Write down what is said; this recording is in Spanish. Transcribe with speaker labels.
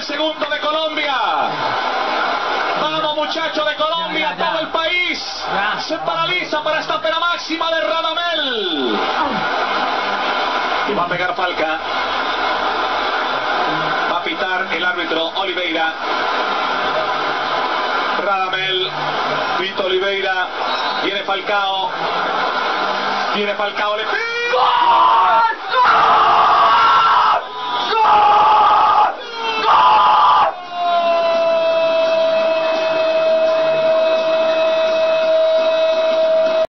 Speaker 1: el segundo de Colombia. Vamos muchachos de Colombia, todo el país se paraliza para esta pena máxima de Radamel. Y va a pegar Falca. Va a pitar el árbitro Oliveira. Radamel, Vito Oliveira, viene Falcao. Viene Falcao, le pega.